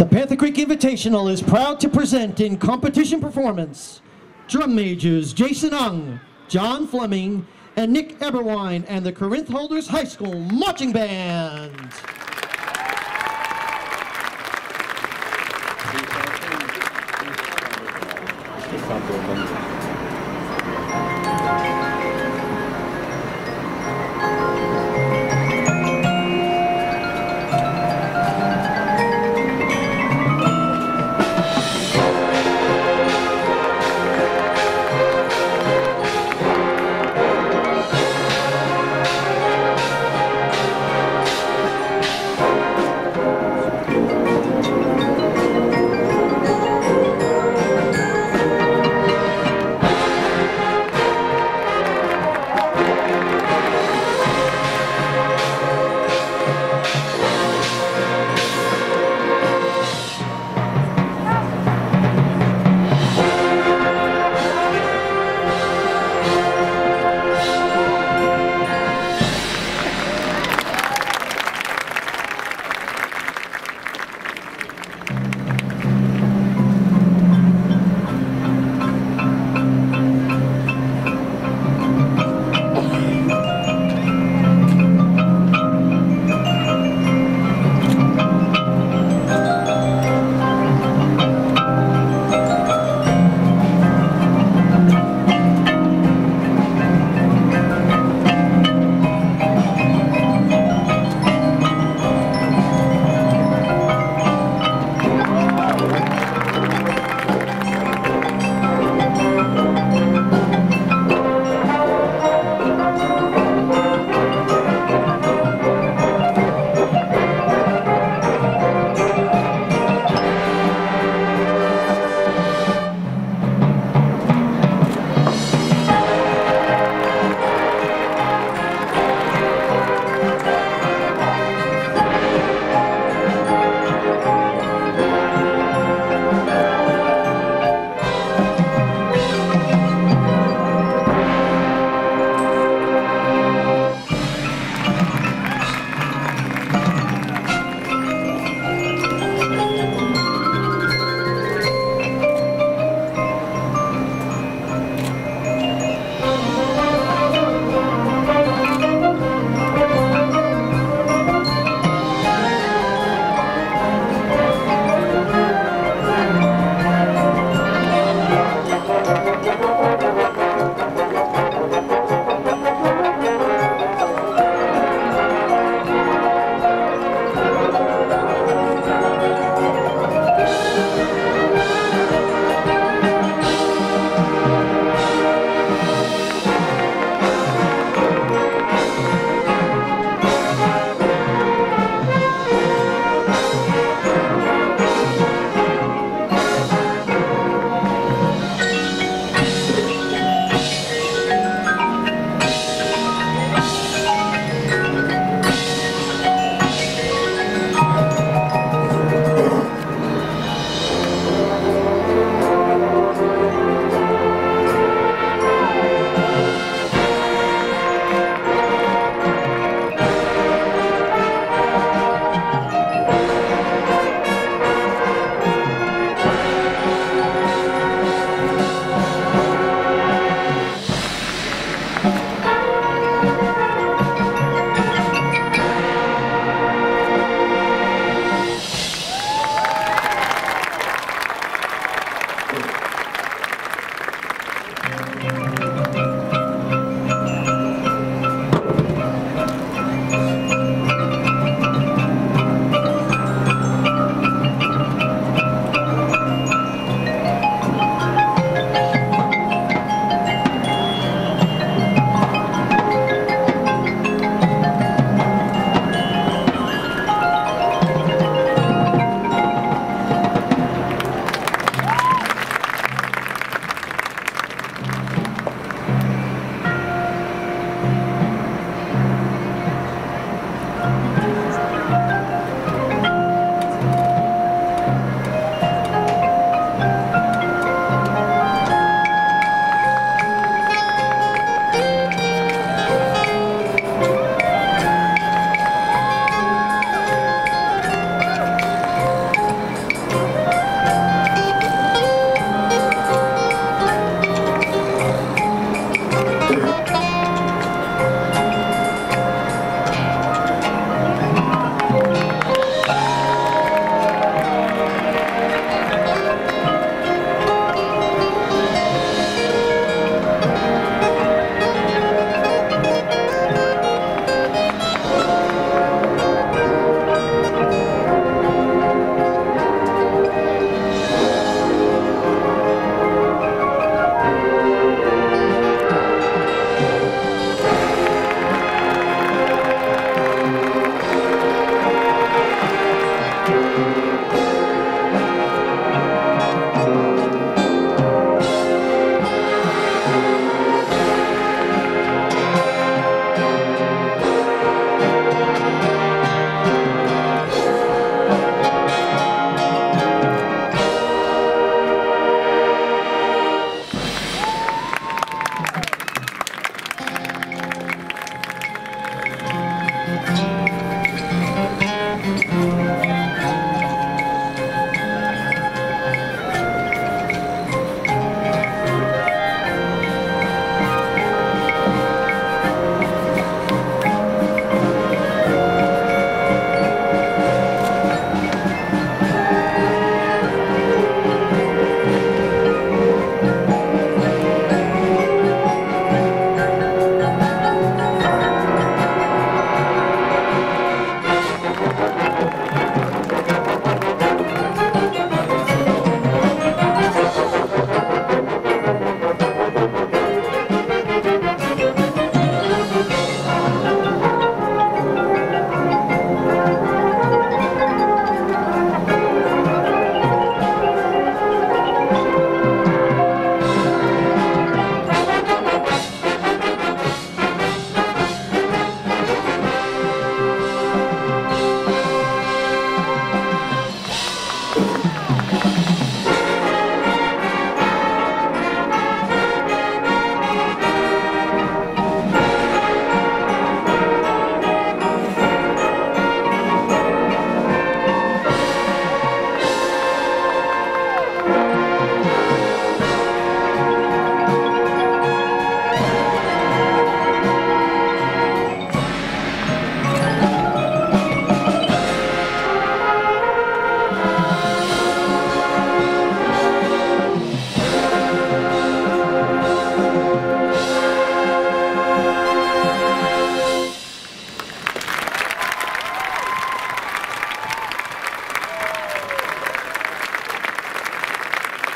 The Panther Creek Invitational is proud to present in competition performance drum majors Jason Ung, John Fleming, and Nick Eberwine and the Corinth Holders High School Marching Band.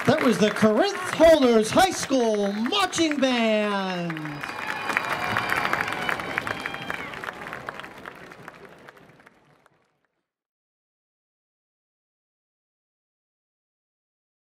That was the Corinth Holders High School Marching Band.